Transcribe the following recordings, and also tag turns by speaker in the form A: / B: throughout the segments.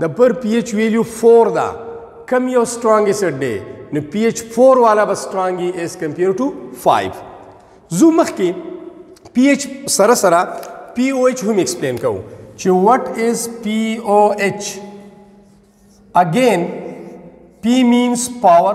A: د پر پی ایچ ویلیو 4 دا کم یو سترونګ ایسډ دی نو پی ایچ 4 والا به سترونګ ایز کمپیر ټو 5 زو مخکې پی ایچ سره سره پی او ایچ هم ایکسپلین کوو چې واټ از پی او ایچ اگین پی مینز پاور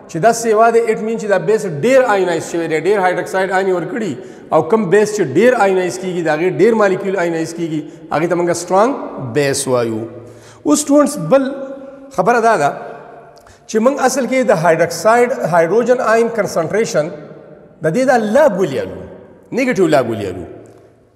A: چې دا سیوا د اټ مین چې دا بیس ډیر آینایز شوی دی ډیر هایدروکساید آین ورکړي او کم بیس چې ډیر آینایز کیږي دا غي ډیر مالیکول آینایز کیږي هغه ته موږ سترونګ بیس وایو اوس سټوډنټس بل خبره دا ده چې موږ اصل کې د هایدروکساید هایدروجن آین کنسنټریشن د دې دا لا ګولیالو نیگیټیو لا ګولیالو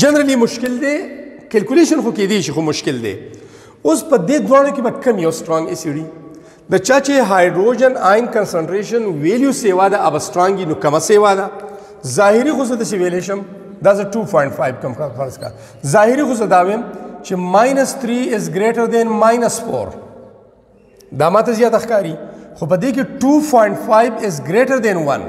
A: جنرالی مشکل دی کیلکولیشن خو کېدی شي خو مشکل دی اوس په دې دواړو کې به کم یو سترانګ اسیډي د چا چې هایدروجن آین کنسنټریشن ویلیو سیوا ده اب سترانګي نو کمه سیوا ده ظاهري خو څه د سی ویلې شم دا زه 2.5 کم کا فرض کا ظاهري خو څه دا ویم چې ماینس 3 از ګریټر دین ماینس 4 دا ماته زیات ښکاری خو په دې کې 2.5 از ګریټر دین 1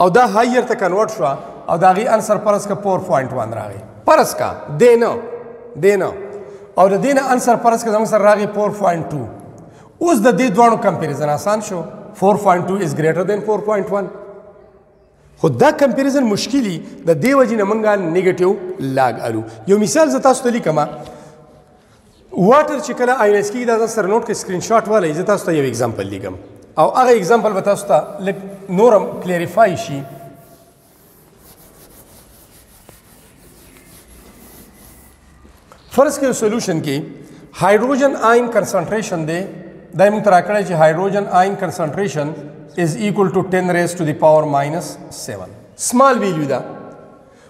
A: او دا هایر ته کنورټ شو او دا غي انسر پرس کا پور پوینټ وان راغی پرس کا دینو دینو او د دینه انسر پرس کا زموږ سره راغی پور پوینټ 2 اوس د دې دوانو کمپیریزن آسان شو 4.2 از ګریټر دین 4.1 خو دا کمپیریزن مشکلی د دیو جن منګا نیگیټیو لاګ الو یو مثال زتا ستلی کما واټر چې کله آینس کیږي دا سره نوټ کې سکرین شاټ والی زه تاسو ته یو اگزامپل لیکم او هغه اگزامپل به تاسو ته لږ نورم کلیریفای شي فرض کړئ سولوشن کې هایدروجن آین کنسنټریشن دی دا موږ تر کړی چې هایدروجن آین کنسنټریشن از ایکوال ټو 10 ریز ټو دی پاور ماینس 7 سمال ویلیو دا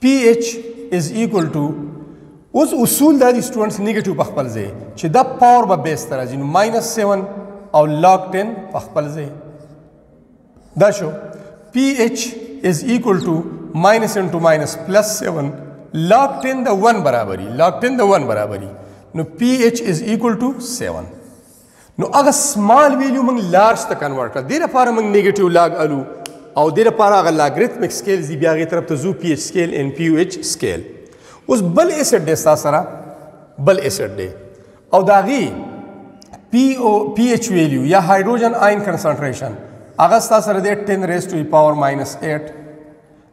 A: پی ایچ از ایکول ټو اوس اصول دا دي سټوډنټس نیگیټیو په خپل ځای چې دا پاور به بیس ته راځي نو ماینس 7 او لاګ 10 په خپل ځای دا شو پی ایچ از ایکول ټو ماینس انټو ماینس پلس 7 لاګ 10 د 1 برابرۍ لاګ 10 د 1 برابرۍ نو پی ایچ از ایکول ټو 7 نو هغه سمال ویلیو موږ لارج ته کنورټ کړ دې لپاره موږ نیگیټیو لاګ الو او دې لپاره هغه لاګریتمیک سکیل دی بیا غي طرف ته زو پی ایچ سکیل ان پی ایچ سکیل اوس بل اسټ دې تاسو سره بل اسټ دې او دا غي پی او پی ایچ ویلیو یا هایدروجن آین کنسنټریشن هغه تاسو سره دې 10 ریز ټو پاور ماینس 8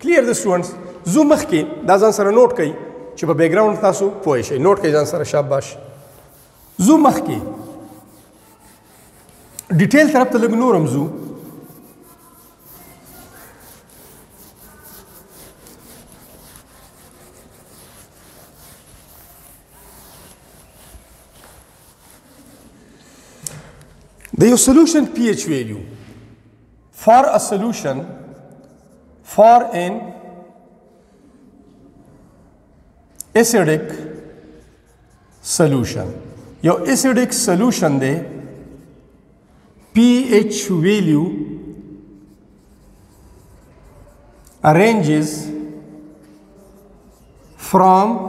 A: کلیر د سټوډنټس زو مخ کې دا ځان سره نوٹ کړئ چې په بیک ګراوند تاسو پوه شئ نوٹ کړئ ځان سره شاباش زو مخ کې ډیټیل طرف ته لګ نورم زو د یو سولوشن پی ایچ ویلیو for a solution for an acidic solution. Your acidic solution the pH value ranges from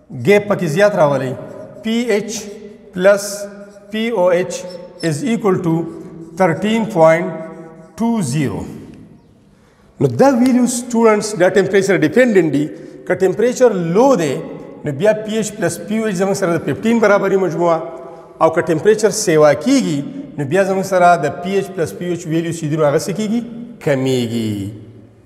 A: ګیپ پکې زیات راولي پی ایچ پلس پی او ایچ از ایکول ټو 13.20 نو دا ویلیو سټوډنټس دا ټمپریچر ډیپندنت دي که ټمپریچر لو دی نو بیا پی ایچ پلس پی او ایچ زموږ سره د 15 برابري مجموعه او که ټمپریچر سیوا کیږي نو بیا زموږ سره د پی ایچ پلس پی او ایچ ویلیو سیدی نو هغه څه کیږي کمیږي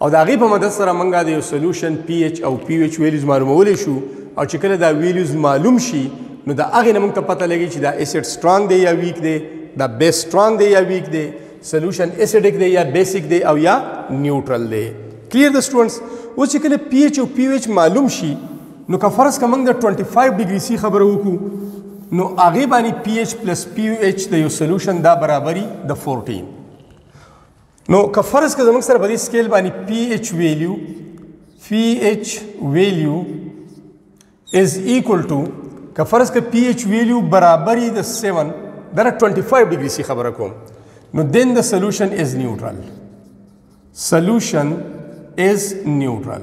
A: او د هغې په مدد سره موږ د یو سلوشن پی ایچ او پی ایچ ویلیوز معلومولی شو او چې کله دا ویلیوز معلوم شي نو د هغې نه موږ ته پته لګي چې دا اسیډ سټرانګ دی یا ویک دی دا بیس سټرانګ دی یا ویک دی سلوشن اسیډک دی یا بیسیک دی او یا نیوټرل دی کلیر د سټوډنټس اوس چې کله پی ایچ او پی ایچ معلوم شي نو که فرض که موږ د 25 ډیګري سی خبره وکړو نو هغې باندې پی ایچ پلس پی ایچ د یو سلوشن دا برابري د 14 نو که فرض کړه زموږ سره په دې سکیل باندې پی ایچ ویلیو پی ایچ ویلیو از ایکول ټو که فرض کړه پی ایچ ویلیو برابر د 7 در 25 ډیګری سی خبره کوم نو دین د سولوشن از نیوټرال سولوشن از نیوټرال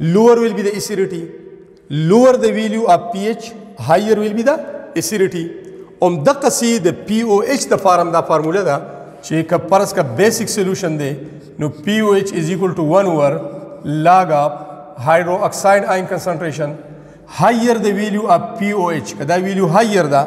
A: لوور ویل بی د اسیریټی لوور د ویلیو اف پی ایچ هایر ویل بی د اسیریټی اوم د قصی د پی او ایچ د فارم دا فارموله ده چې که پرس کا بیسیک سولوشن دی نو پی او ایچ از ایکول ټو 1 اوور لاګ اپ هایدرو اکساید آین کنسنټریشن هایر د ویلیو اف پی او ایچ کدا ویلیو هایر ده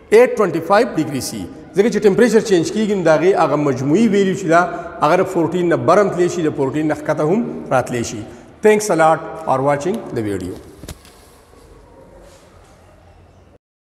A: 825 ډیګري سي ځکه چې ټمپریچر چینج کیږي نو داغه هغه مجموعي ویلیو چې دا هغه 14 نه برم تلی شي د 14 نه ښکته هم راتلی شي ثانکس الاټ فار واچینګ د ویډیو